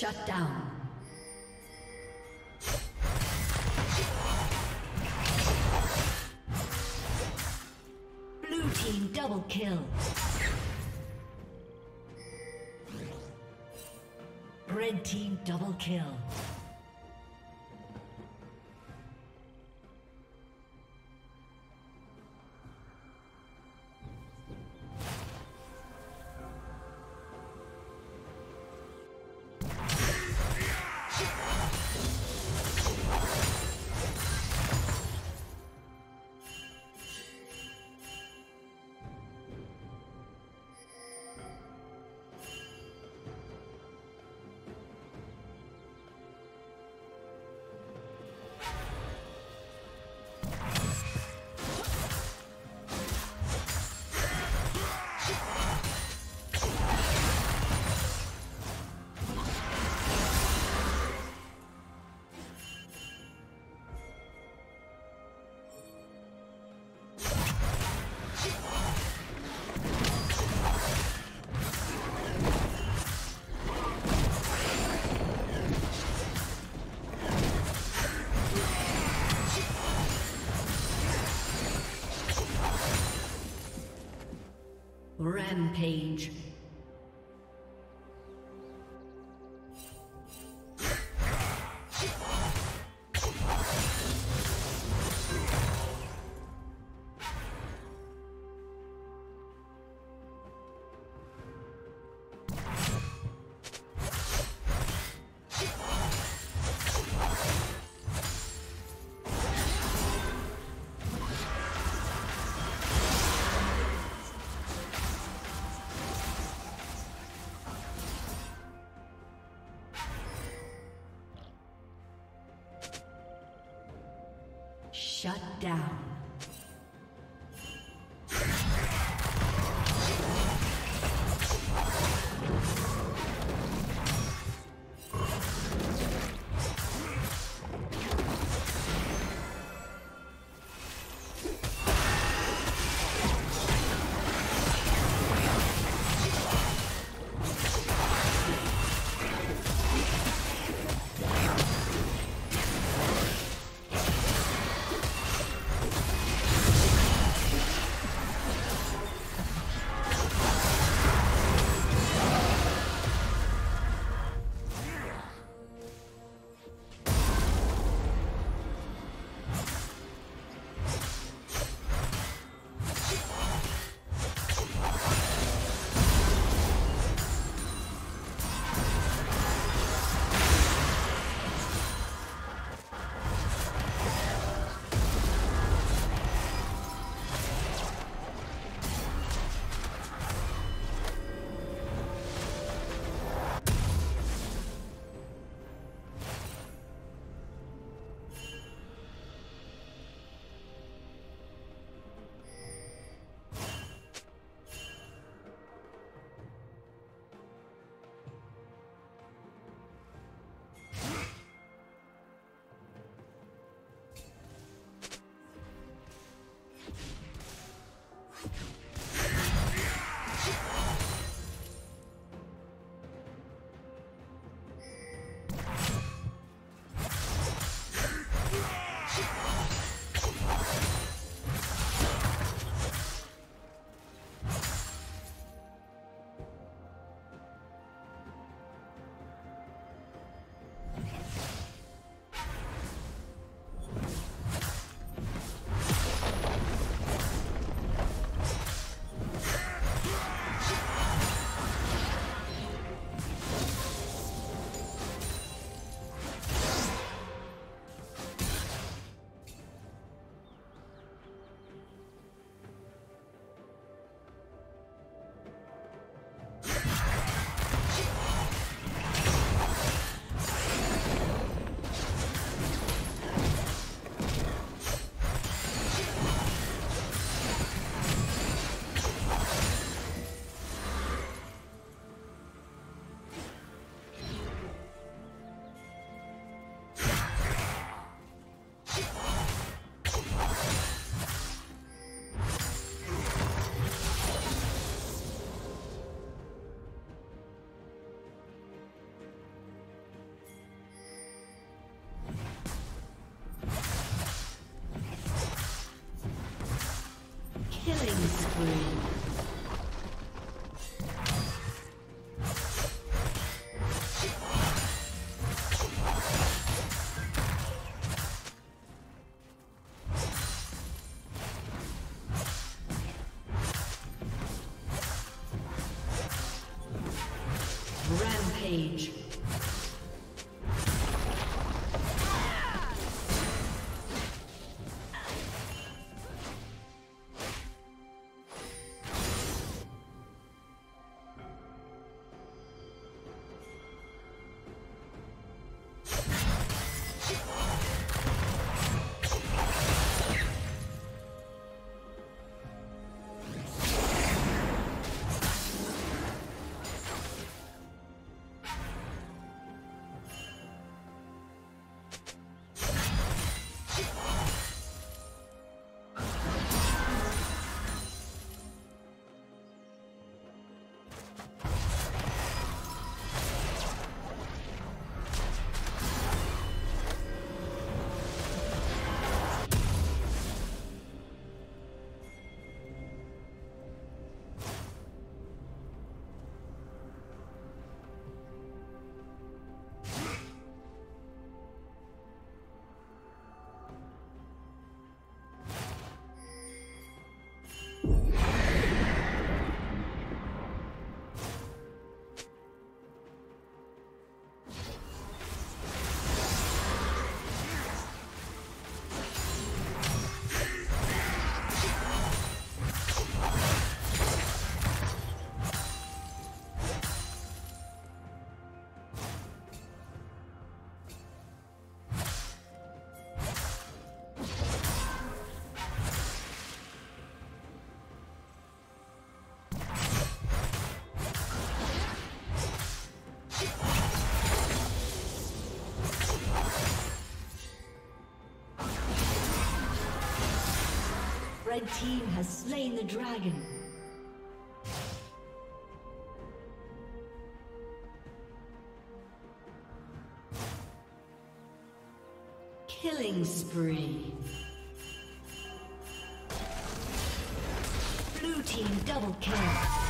Shut down. Blue team double kill. Red team double kill. Rampage. Red team has slain the dragon. Killing spree. Blue team double kill.